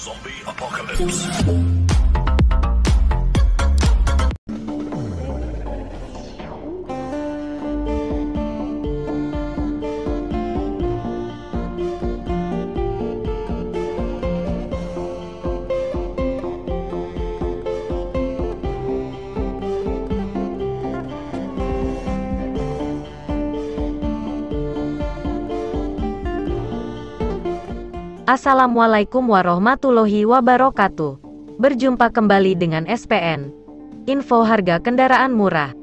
Zombie Apocalypse. Assalamualaikum warahmatullahi wabarakatuh. Berjumpa kembali dengan SPN. Info harga kendaraan murah.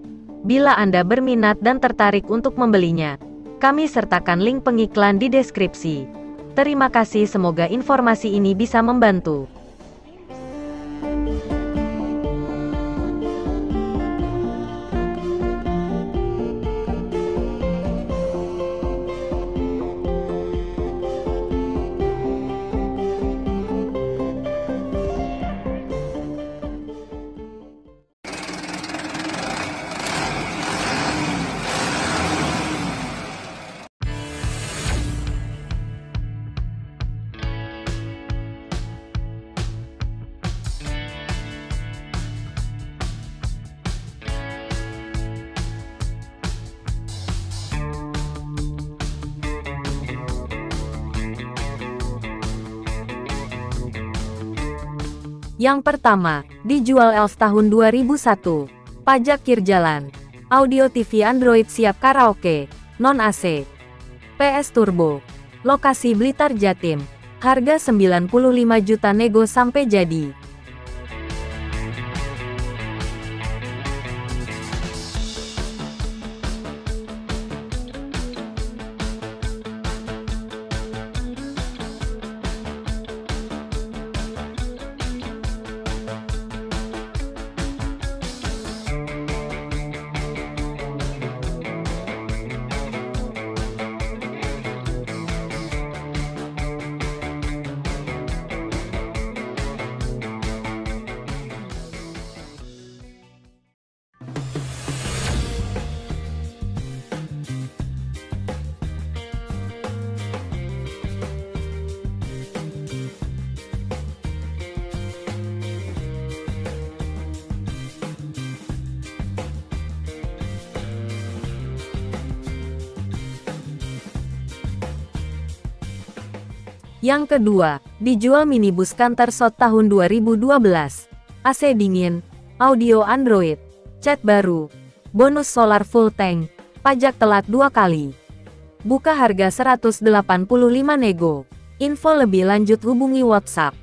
Bila Anda berminat dan tertarik untuk membelinya, kami sertakan link pengiklan di deskripsi. Terima kasih semoga informasi ini bisa membantu. Yang pertama, dijual ELF tahun 2001. Pajak kir jalan. Audio TV Android siap karaoke. Non AC. PS Turbo. Lokasi Blitar Jatim. Harga 95 juta nego sampai jadi. Yang kedua, dijual minibus Canter Shot tahun 2012. AC dingin, audio Android, cat baru, bonus solar full tank, pajak telat dua kali. Buka harga 185 nego. Info lebih lanjut hubungi WhatsApp.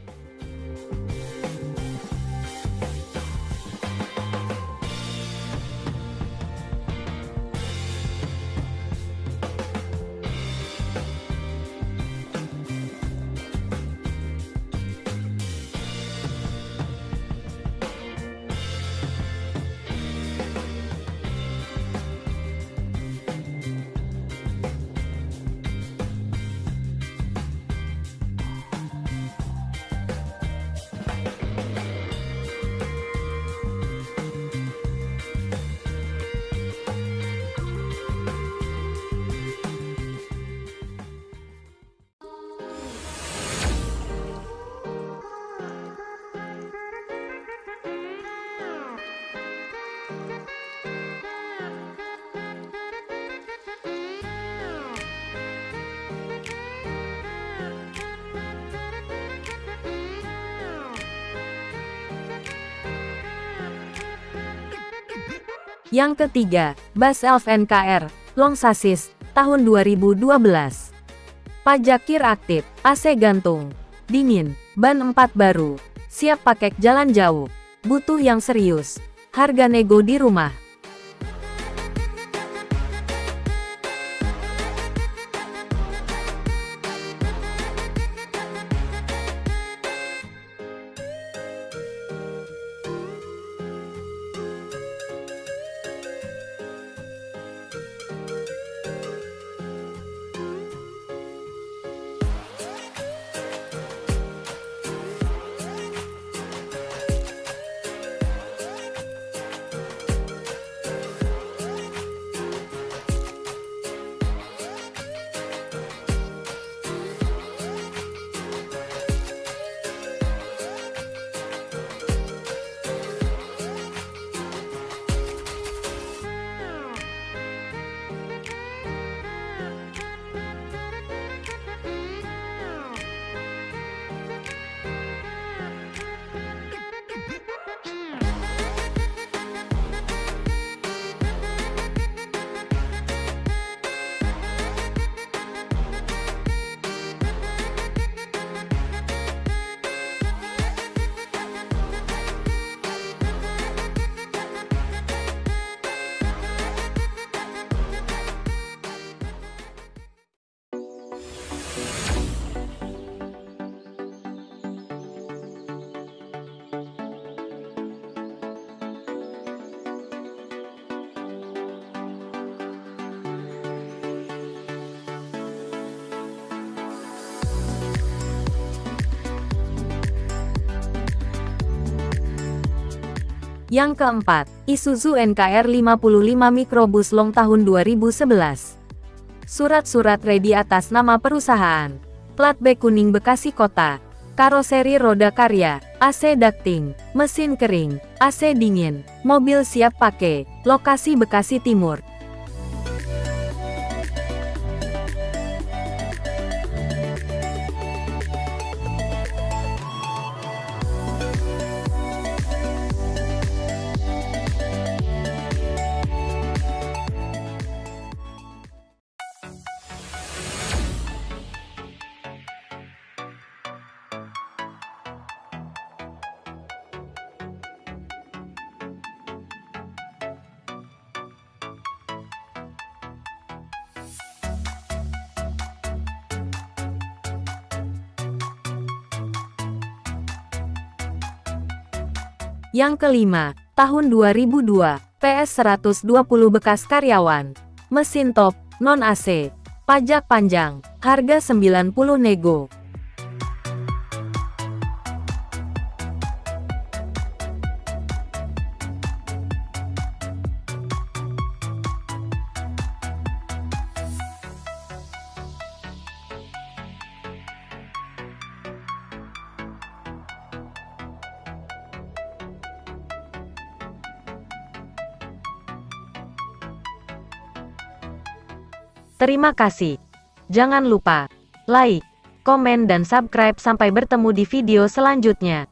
Yang ketiga, Bus Elf NKR, long sasis, tahun 2012. Pajak kir aktif, AC gantung, dingin, ban 4 baru, siap pakai jalan jauh, butuh yang serius, harga nego di rumah. Yang keempat, Isuzu NKR 55 Microbus Long tahun 2011. Surat-surat ready atas nama perusahaan. Plat B kuning Bekasi Kota. Karoseri roda karya, AC ducting, mesin kering, AC dingin, mobil siap pakai, lokasi Bekasi Timur. Yang kelima, tahun 2002, PS 120 bekas karyawan. Mesin top, non AC. Pajak panjang, harga 90 nego. Terima kasih. Jangan lupa like, komen dan subscribe sampai bertemu di video selanjutnya.